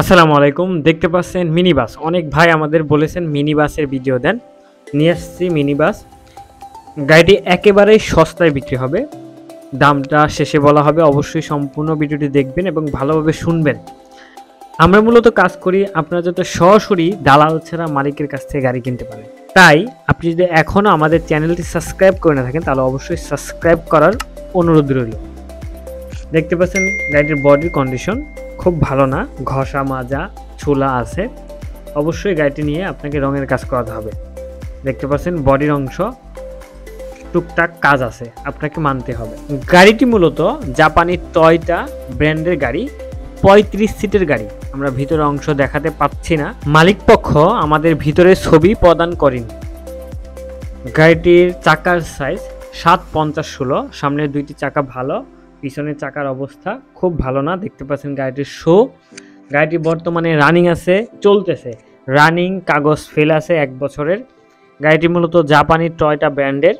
আসসালামু আলাইকুম। দেখতে পাচ্ছেন মিনি বাস অনেক ভাই আমাদের বলেছেন মিনি বাসের ভিডিও দেন। নিয়ে আসছি মিনি বাস গাড়িটি একেবারেই সস্তায় বিক্রি হবে। দামটা শেষে বলা হবে। অবশ্যই সম্পূর্ণ ভিডিওটি দেখবেন এবং ভালোভাবে শুনবেন। আমরা মূলত কাজ করি আপনারা যাতে সরাসরি দালাল ছাড়া মালিকের কাছ থেকে গাড়ি কিনতে পারেন। তাই আপনি যদি এখনও আমাদের চ্যানেলটি সাবস্ক্রাইব করে না থাকেন, তাহলে অবশ্যই সাবস্ক্রাইব করার অনুরোধ রইল। দেখতে পাচ্ছেন গাড়িটির বডির কন্ডিশন। খুব ভালো না, ঘষা, মাজা ছোলা আছে। অবশ্যই গাড়িটি নিয়ে আপনাকে রঙের কাজ করাতে হবে। দেখতে পাচ্ছেন বডির অংশ, টুকটাক কাজ আছে, আপনাকে মানতে হবে। গাড়িটি মূলত জাপানি টয়টা ব্র্যান্ডের গাড়ি, পঁয়ত্রিশ সিটের গাড়ি। আমরা ভিতরে অংশ দেখাতে পাচ্ছি না। মালিক পক্ষ আমাদের ভিতরে ছবি প্রদান করেনি। গাড়িটির চাকার সাইজ সাত পঞ্চাশ ষোলো সামনের দুইটি চাকা ভালো পিছনের চাকার অবস্থা খুব ভালো না। দেখতে পাচ্ছেন গাড়িটির শো গাড়িটি বর্তমানে রানিং আছে, চলতেছে। রানিং কাগজ ফেল আছে এক বছরের। গাড়িটি মূলত জাপানি টয়টা ব্র্যান্ডের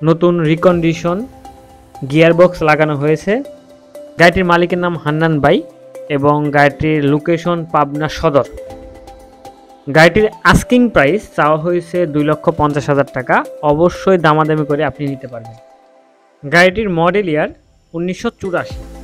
নতুন রিকন্ডিশন গিয়ারবক্স লাগানো হয়েছে। গাড়িটির মালিকের নাম হান্নান বাই এবং গাড়িটির লোকেশন পাবনা সদর। গাড়িটির আস্কিং প্রাইস চাওয়া হয়েছে দুই লক্ষ পঞ্চাশ হাজার টাকা। অবশ্যই দামাদামি করে আপনি নিতে পারবেন। গাড়িটির মডেল ইয়ার উনিশশো চুরাশি।